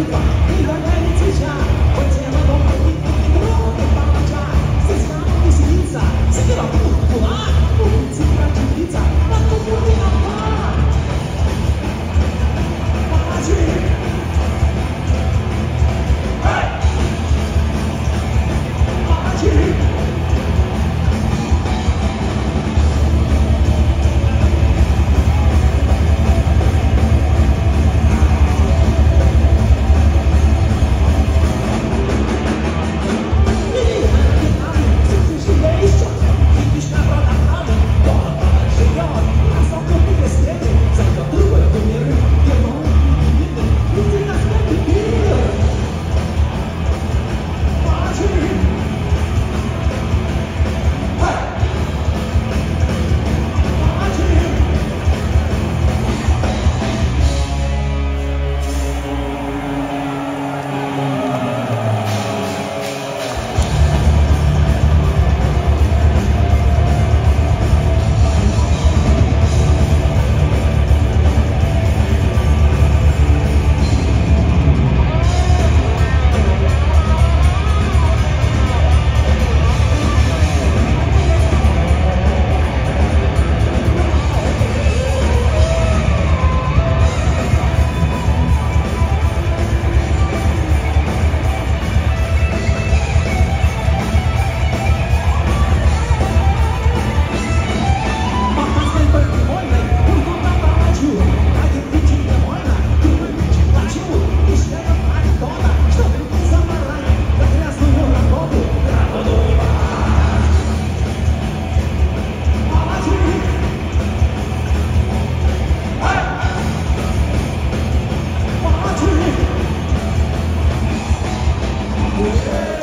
你把黑你盖住 Thank you.